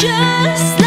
just